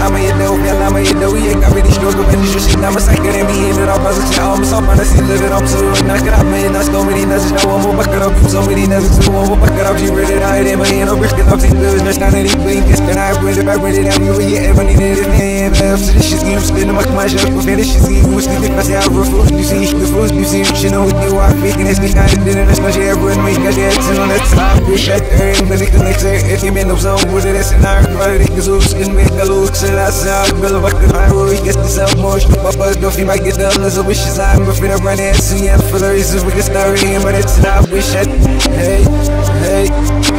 I'ma hotel, I'ma the week. I really struggle with this shit. I'm a psycho and be in it. I'm buzzing shit. I'm so man, I see that I'm so knock it out, man. That's so many nuts. No one more buck it up. So many nuts. So one more buck it up. She ready to hide in my hand. I'm risking up. See, there's no stand any blink. It's been I bring it back, bring it down. You will ever needed it. Man, after this shit's game, spinning my my shit. Before this shit's game, who's the I say I refuse. You see, the fools, you see, you know what you are faking. It's me of dinner. That's my shit. Everyone make a shit. On the top, we shut her. But it connects her. If you been up some with it, it's an iron. But it is who's gonna make a look. So that's how I'm gonna fuck the high road. He gets the self motion. My buzz, don't feel might get done. There's a wishes I'm afraid of running. See, yeah, for the reasons we can start reading. But it's not wish I. Hey, hey.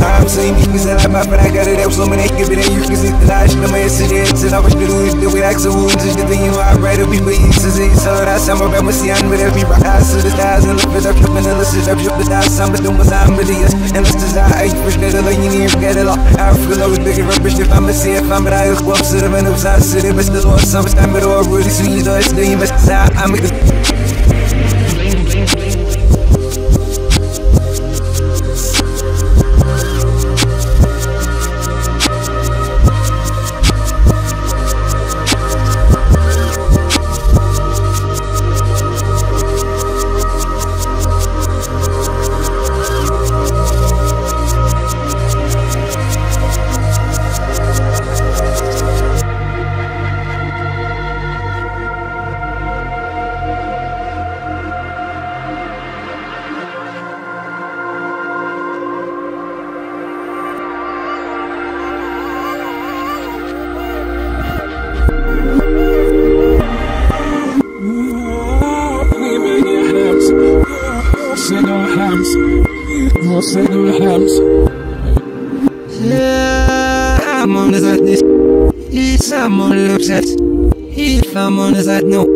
I'm saying because I like my friend, I got it up so many give it you can see the lash no message it's and I wish to do is the way I so wounds is the you I read up people see so that's some of them see and with every rise to the stars and at the flip and the list up up the stars some of them was I'm with this and this is I push the like you need to get it all I feel always bigger rubbish if I'm a see if I'm but I go up to the man who's out city but still some time but all really sweet though it's the must I'm a I'm on the side this. Yes, I'm on the upset. If I'm on the side, no.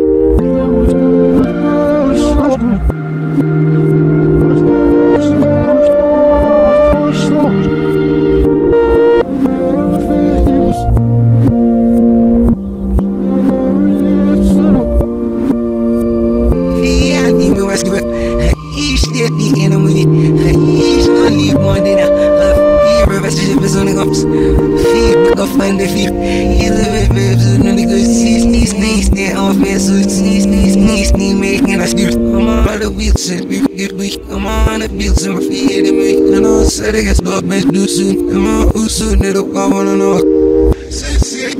He's still the enemy. He's not leave more than a fear of a ship is on the gumps. Fear, but go find the fear. He's a bit babes, and then he goes, sneeze, sneeze, sneeze, on my so sneeze, sneeze, sneeze, sneeze, making a spirit. I'm on the wheels, and we get weak. I'm on the wheels, and we're feeding me. And I said, I guess, dog, man, do soon. I'm on who soon, it'll go on and on. Say,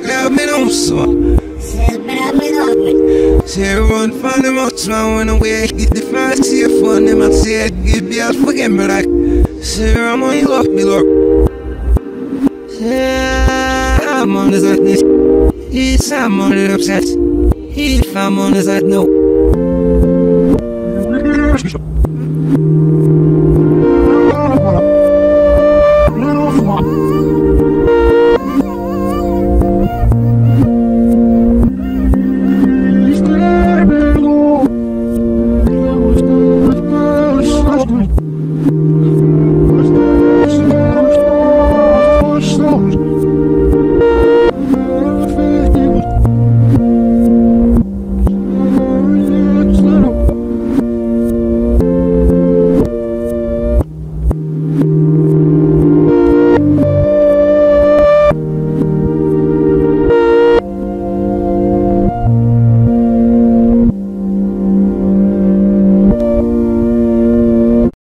now, man, I'm so. Say run from the mountain, I went away. Get the fire, see a phone, them I say, give me a fucking black. Say I'm on your luck, below. Say I'm on the sadness. Yes, I'm on the upset. If I'm on the side, no.